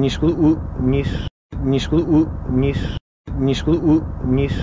Nisclu, u, nis, nisclu, u, nis, nisclu, u, nis.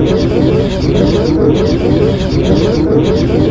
Thank you.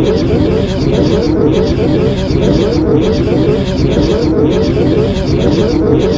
Yes, une yes, une yes, une yes, une yes, une yes, une yes, une yes, une yes,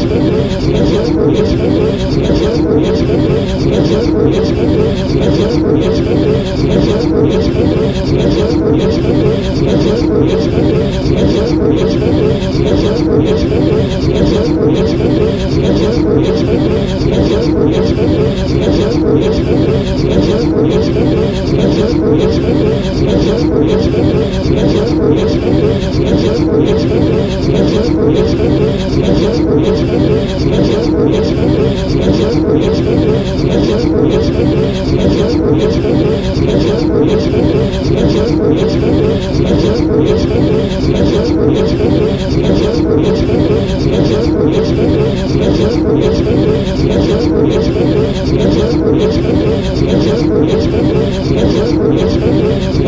Thank you.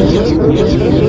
Thank you.